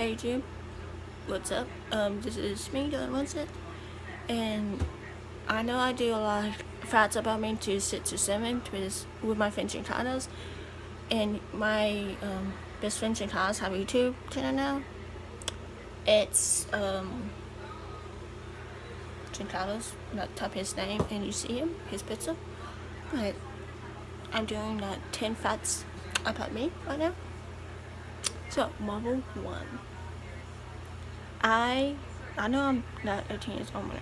Hey YouTube, what's up? Um, this is me, Dylan Winsett, and I know I do a lot of facts about me to 6 to 7 with, with my friends and Carlos, and my um, best friends and Carlos have a YouTube channel now. It's, um, Carlos, not type his name and you see him, his pizza, but I'm doing like 10 facts about me right now. So, Marvel 1. I I know I'm not 18 years old now.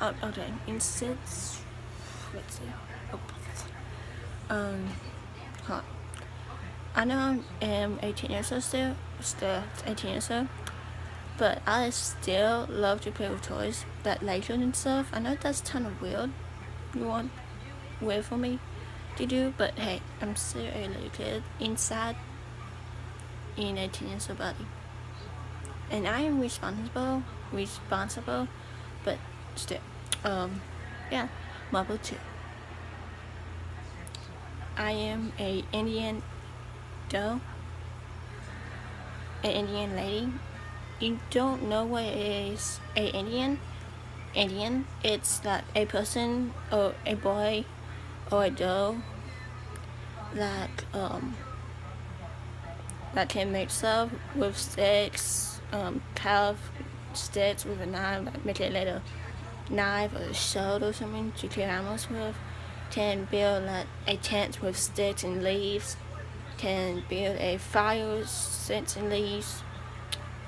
Oh, okay, instance, let's see. Oh, um, huh. I know I am 18 years old still, still 18 years old, but I still love to play with toys, that Lego and stuff. I know that's kind of weird. You want weird for me to do, but hey, I'm still a little kid inside in a teenage body. And I am responsible, responsible, but still, um, yeah, Marvel 2. I am a Indian doll, an Indian lady. You don't know what is a Indian? Indian, it's like a person or a boy or a doll like um that can make stuff with sticks, um, carve sticks with a knife, like make a little knife or a shield or something to kill animals with. Can build like a tent with sticks and leaves. Can build a fire with sticks and leaves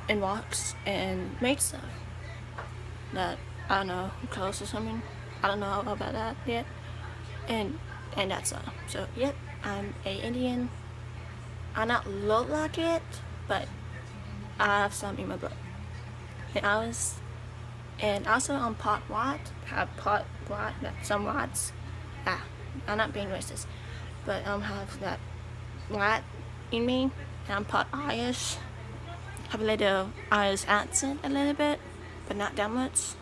and rocks and make stuff. That I don't know, clothes or something. I don't know about that yet. And and that's all. So yep, I'm a Indian. I not look like it, but I have some in my blood. And I was, and also I'm part white, have part white, some whites. Ah, I'm not being racist, but I um, have that white in me, and I'm part Irish. Have a little Irish accent a little bit, but not that much.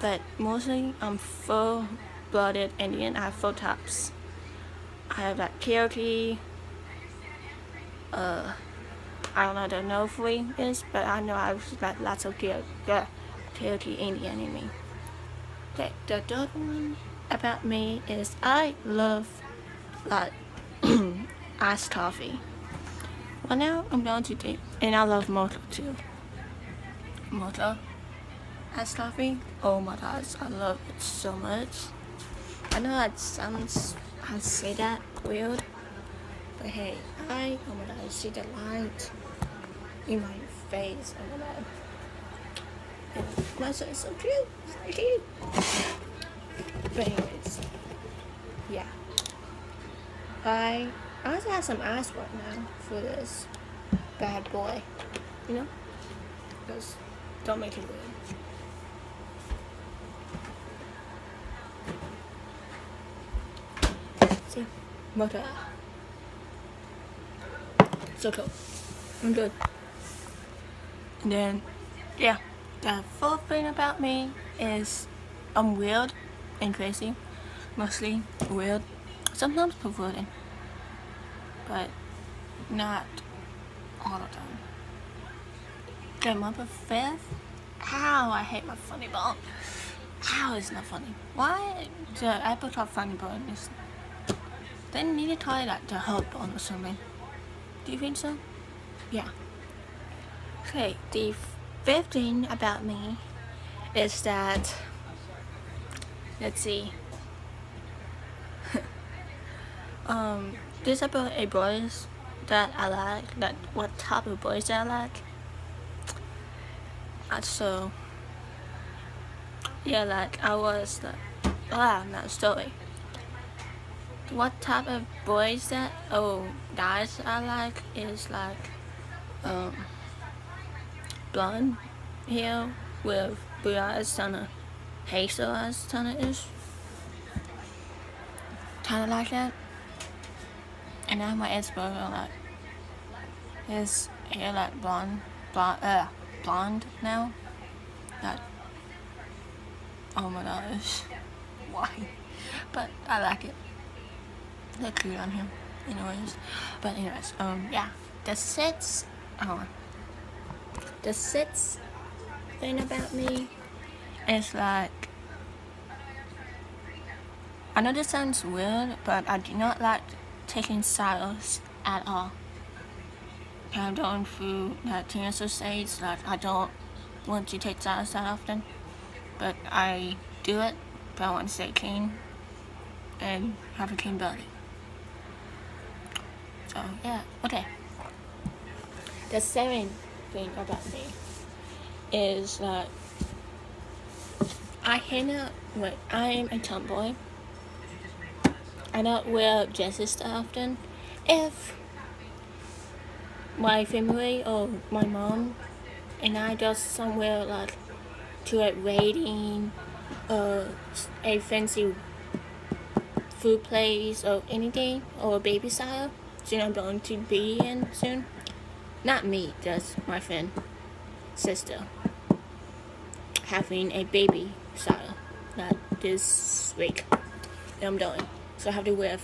But mostly I'm full-blooded Indian. I have full tops. I have that Cherokee, uh, I don't know the Novi is, but I know I've got lots of Cherokee Indian in me. Okay, the third one about me is I love like iced coffee. Well now I'm going to do, and I love mocha too. Mocha, iced coffee. Oh my gosh, I love it so much. I know that sounds, I say that weird, but hey, I, god, I see the light in my face. My god. And my son is so cute. So cute. But anyways, yeah. I I also have some eyes right now for this bad boy. You know? Because don't make it weird. See? Motor so cool. I'm good. And then, yeah, the fourth thing about me is I'm weird and crazy. Mostly weird. Sometimes perverted. But not all the time. Okay, number fifth. Ow, I hate my funny bone. Ow, it's not funny. Why the apple top funny bone is... They need to try that to help bone or something. Do you think so? Yeah. Okay, the fifth thing about me is that, let's see, um, this about a boys that I like, that what type of boys I like. And so, yeah, like I was like, ah, not story what type of boys that oh guys I like is like um blonde hair with blue eyes kinda hazel eyes kinda is. Kinda like that. And now my ex boyfriend like his hair like blonde blonde uh blonde now. That oh my gosh. Why? But I like it look cute on him anyways. But anyways um yeah. The sets oh the sixth thing about me. Is like I know this sounds weird, but I do not like taking silence at all. I'm going through that teenager stage that I don't want to take silence that often, but I do it, but I want to stay clean and have a clean body. So yeah, okay. The second thing about me is that I hang out with I'm a tomboy. I don't wear dresses often. If my family or my mom and I go somewhere like to a wedding or a fancy food place or anything or a baby style soon I'm going to be in soon. Not me, just my friend, sister, having a baby style not this week. I'm doing. So I have to wear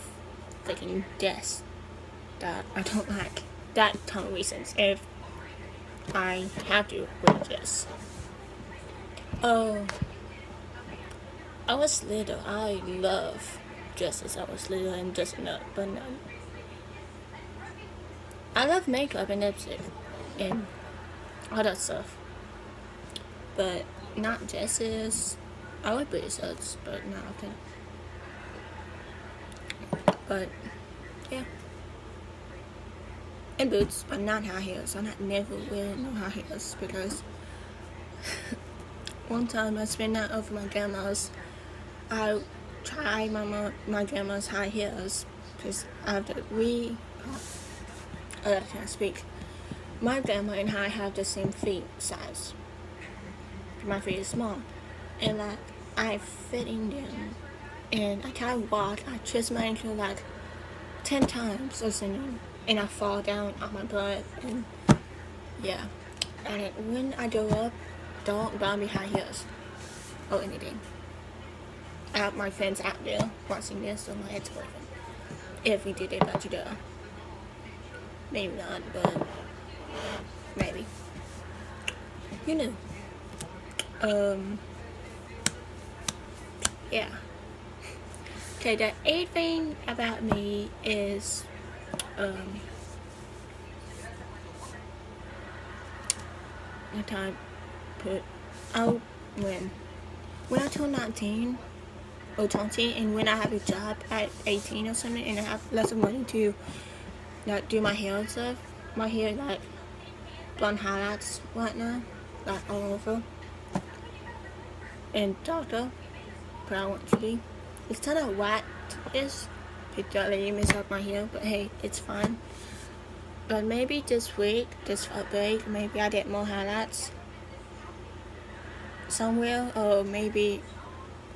freaking dress that I don't like. That ton of reasons if I have to wear this. Oh, I was little. I love dresses. I was little and dressing up, but no. I love makeup and lipstick and all that stuff, but not dresses. I like bracelets, but not often. But yeah. And boots, but not high heels. I'm not never wearing no high heels because one time I spent that over my grandma's. I tried my my grandma's high heels because after we, oh, I can't speak. My grandma and I have the same feet size. My feet is small, and like I fit in them and I can't walk, I twist my ankle like 10 times or something, and I fall down on my butt, and yeah. And when I go up, don't buy me high heels or anything. I have my friends out there watching this, or my ex-boyfriend. If we did it about to do. Maybe not, but maybe. You know. Um, yeah. Okay, the eighth thing about me is um the time put out when when I turn 19 or 20 and when I have a job at 18 or something and I have lots of money to like do my hair and stuff my hair like blonde highlights right now like all over and darker but I want to be it's kind of wet-ish. Particularly mess up my hair, but hey, it's fine. But maybe this week, this week, maybe I get more highlights somewhere, or maybe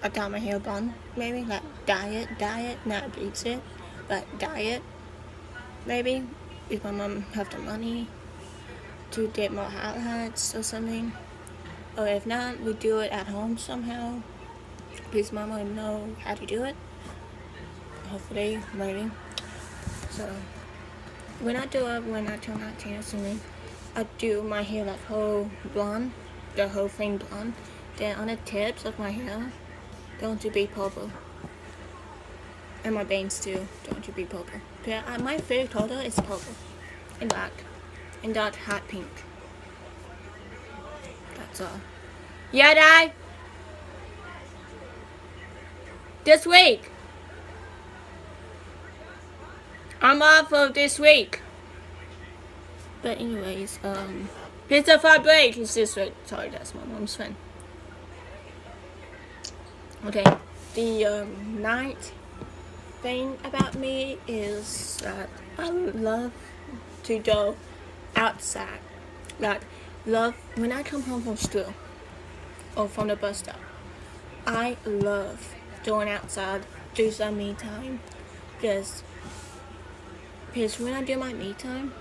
I got my hair blonde. Maybe like diet, diet, not bleach it, but diet. Maybe if my mom have the money to get more highlights or something. Or if not, we do it at home somehow. Please mama know how to do it. Hopefully maybe. So when I do it when I turn 19 assuming I do my hair like whole blonde the whole thing blonde. Then on the tips of my hair going to be purple and my bangs too Don't you be purple but uh, my favorite color is purple and black and that hot pink that's all yeah dad this week. I'm off of this week. But anyways, um, pizza for break is this week. Sorry, that's my mom's friend. Okay, the um, ninth thing about me is that I love to go outside. Like, love when I come home from school or from the bus stop. I love going outside, do some me time. Because, because when I do my me time,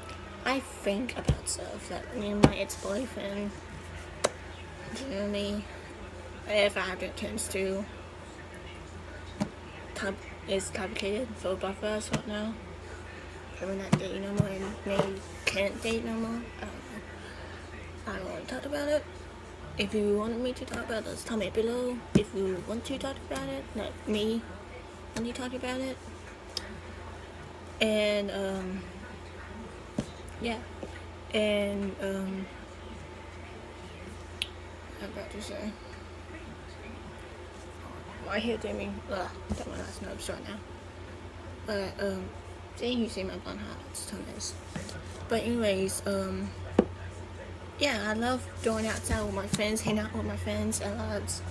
I think about stuff that me and my ex-boyfriend me. If I have a chance to, it's complicated for both of us right now. We're not dating no more and maybe can't date no more. I don't know. I don't want to talk about it. If you want me to talk about it, comment below. If you want to talk about it, not me, want to talk about it. And um, yeah, and um, I'm about to say. My hair doing ugh, got my last nerves right now. But um, then you see my blonde it's nice. But anyways, um yeah, I love going outside with my friends, hanging out with my friends a lot.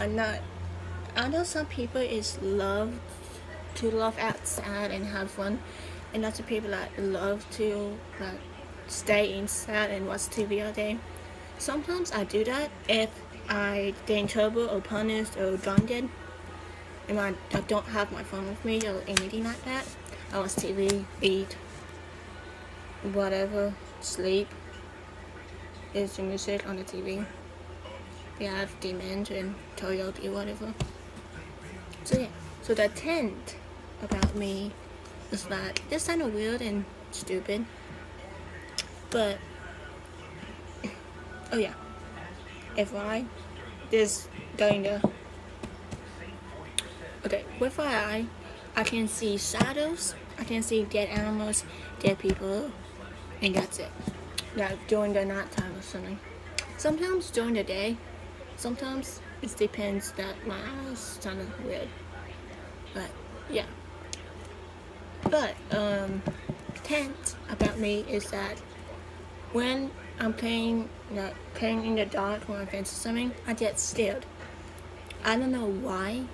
I'm not. I know some people is love to love outside and have fun, and lots of people that love to like stay inside and watch TV all day. Sometimes I do that if I get in trouble or punished or grounded. and I, I don't have my phone with me or anything like that. I watch TV, eat, whatever, sleep is the music on the TV. We have Demand and Toyota, whatever. So yeah, so the tent about me is that it's kind of weird and stupid. But, oh yeah, FYI, this going to, okay, with FYI, I can see shadows, I can see dead animals, dead people, and that's it like during the night time or something. Sometimes during the day, sometimes it depends that my eyes kind of weird. But yeah. But um, tent about me is that when I'm playing like playing in the dark when I'm fancy something, I get scared. I don't know why.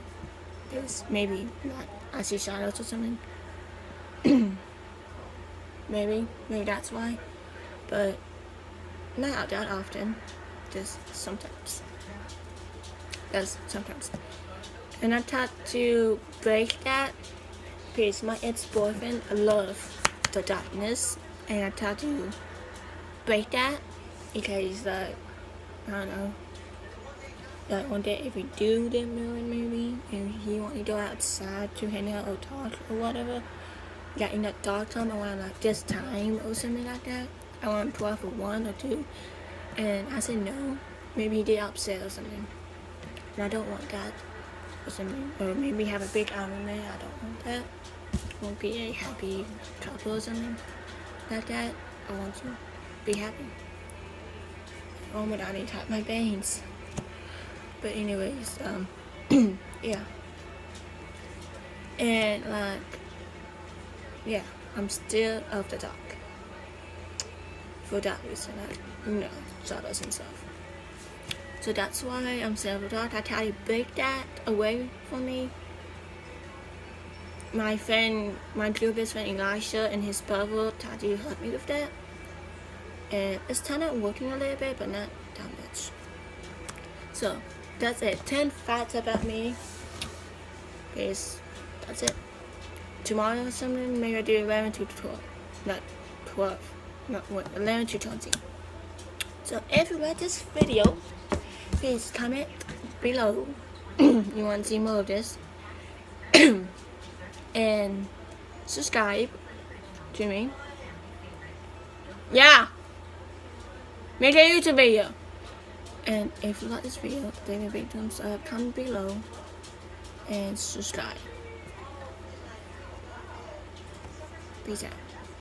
Maybe not I see shadows or something. maybe, maybe that's why but not that often, just sometimes. That's sometimes. And I tried to break that because my ex-boyfriend loved the darkness and I tried to break that because like I don't know that one day if we do mirror movie and he want to go outside to hang out or talk or whatever, yeah in the dark time around like this time or something like that I want to apply for one or two. And I said no. Maybe they upset or something. And I don't want that or something. Or maybe have a big argument. I don't want that. Won't be a happy couple or something like that. I want to be happy. Oh my god, I need to tap my veins. But anyways, um, yeah. And like, yeah, I'm still of the dark for that reason. I, you know, shadows and stuff. So that's why I'm self-taught. I try to break that away from me. My friend, my best friend Elisha and his brother tried to help me with that. And it's kind of working a little bit, but not that much. So, that's it. 10 facts about me. Is that's it. Tomorrow or something, maybe I do 11 to 12. Not 12 not what, 11 to 20. So if you like this video, please comment below you want to see more of this. and subscribe to me. Yeah! Make a YouTube video. And if you like this video, me a big thumbs up, comment below, and subscribe. Peace out.